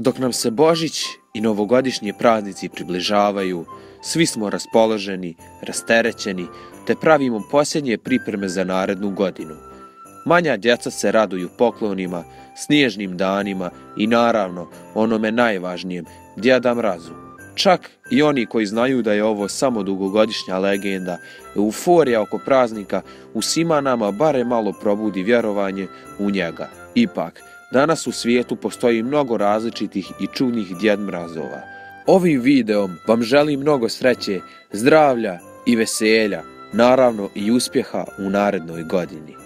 Dok nam se Božić i novogodišnji praznici približavaju, svi smo raspoloženi, rasterećeni, te pravimo posljednje pripreme za narednu godinu. Manja djeca se raduju poklonima, snježnim danima i naravno onome najvažnijem, djeda mrazu. Čak i oni koji znaju da je ovo samo dugogodišnja legenda, euforija oko praznika u svima nama bare malo probudi vjerovanje u njega. Ipak, danas u svijetu postoji mnogo različitih i čudnih djed mrazova. Ovim videom vam želim mnogo sreće, zdravlja i veselja, naravno i uspjeha u narednoj godini.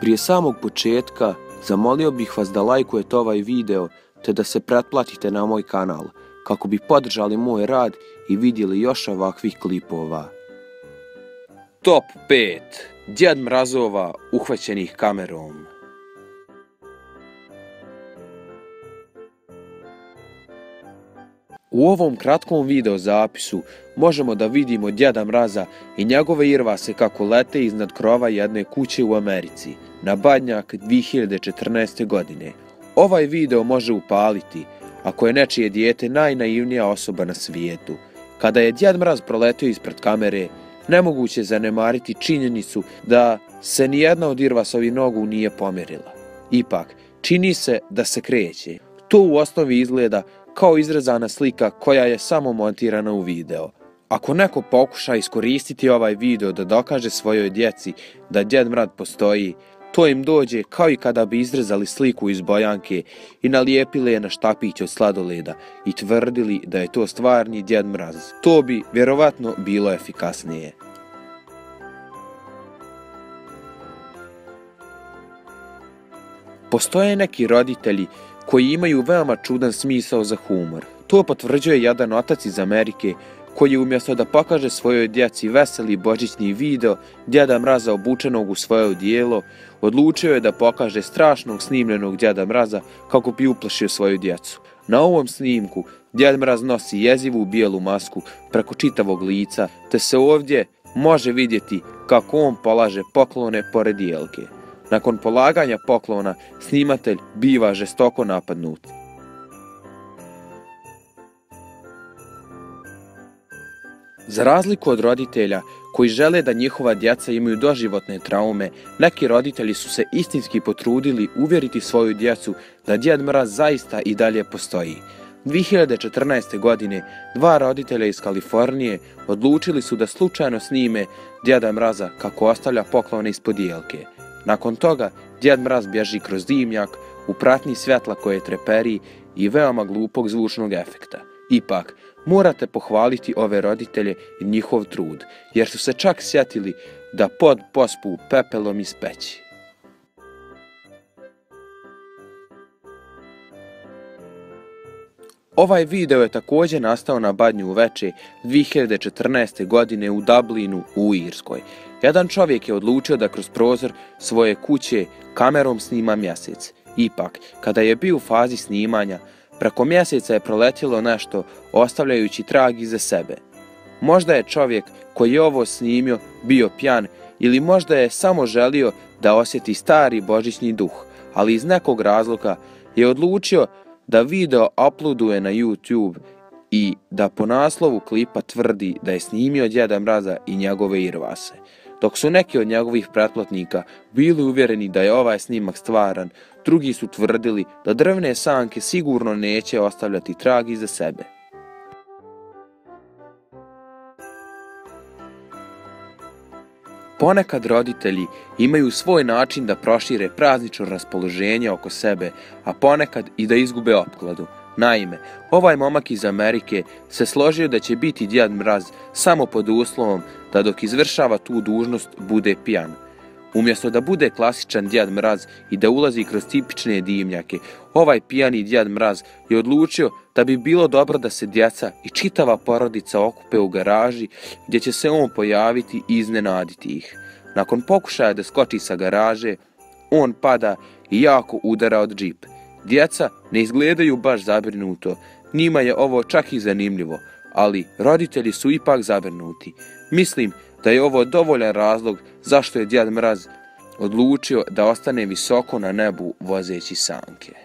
Prije samog početka zamolio bih vas da lajkujete ovaj video te da se pretplatite na moj kanal kako bi podržali moj rad i vidjeli još ovakvih klipova. Top 5. Djed mrazova uhvaćenih kamerom. U ovom kratkom video zapisu možemo da vidimo djeda mraza i njegove irvase kako lete iznad krova jedne kuće u Americi na badnjak 2014. godine. Ovaj video može upaliti ako je nečije dijete najnaivnija osoba na svijetu. Kada je djed mraz proletio ispred kamere, nemoguće zanemariti činjenicu da se nijedna od irvasovi nogu nije pomerila. Ipak, čini se da se kreće. To u osnovi izgleda kao izrezana slika koja je samo montirana u video. Ako neko pokuša iskoristiti ovaj video da dokaže svojoj djeci da Djed Mrad postoji, to im dođe kao i kada bi izrezali sliku iz bojanke i nalijepili je na štapić od sladoleda i tvrdili da je to stvarni Djed Mraz. To bi vjerovatno bilo efikasnije. Postoje neki roditelji koji imaju veoma čudan smisao za humor. To potvrđuje jedan otac iz Amerike koji umjesto da pokaže svojoj djeci veseli božićni video djeda mraza obučenog u svoje odijelo, odlučio je da pokaže strašnog snimljenog djeda mraza kako bi uplašio svoju djecu. Na ovom snimku djed mraz nosi jezivu bijelu masku preko čitavog lica, te se ovdje može vidjeti kako on polaže poklone pored jelke. Nakon polaganja poklona, snimatelj biva žestoko napadnut. Za razliku od roditelja koji žele da njihova djeca imaju doživotne traume, neki roditelji su se istinski potrudili uvjeriti svoju djecu da Djed Mraz zaista i dalje postoji. 2014. godine dva roditelja iz Kalifornije odlučili su da slučajno snime Djeda Mraza kako ostavlja poklone ispod jelke. Nakon toga, Djed Mraz bježi kroz dimnjak u pratnji svjetla koje treperi i veoma glupog zvučnog efekta. Ipak, morate pohvaliti ove roditelje i njihov trud, jer su se čak sjetili da pod pospu pepelom ispeći. Ovaj video je također nastao na badnju veče 2014. godine u Dublinu u Irskoj. Jedan čovjek je odlučio da kroz prozor svoje kuće kamerom snima mjesec. Ipak, kada je bio u fazi snimanja, preko mjeseca je proletilo nešto ostavljajući trag iza sebe. Možda je čovjek koji je ovo snimio bio pjan ili možda je samo želio da osjeti stari božićni duh, ali iz nekog razloga je odlučio da video uploaduje na YouTube i da po naslovu klipa tvrdi da je snimio djeda mraza i njegove irvase. Dok su neki od njegovih pretplatnika bili uvjereni da je ovaj snimak stvaran, drugi su tvrdili da drvne sanke sigurno neće ostavljati trag iza sebe. Ponekad roditelji imaju svoj način da prošire praznično raspoloženje oko sebe, a ponekad i da izgube opkladu. Naime, ovaj momak iz Amerike se složio da će biti djad mraz samo pod uslovom da dok izvršava tu dužnost bude pijan. Umjesto da bude klasičan djad mraz i da ulazi kroz tipične dimnjake, ovaj pijani djad mraz je odlučio da bi bilo dobro da se djeca i čitava porodica okupe u garaži gdje će se on pojaviti i iznenaditi ih. Nakon pokušaja da skoči sa garaže, on pada i jako udara od džipa. Djeca ne izgledaju baš zabrinuto, njima je ovo čak i zanimljivo, ali roditelji su ipak zabrnuti. Mislim da je ovo dovoljan razlog zašto je djed Mraz odlučio da ostane visoko na nebu vozeći sanke.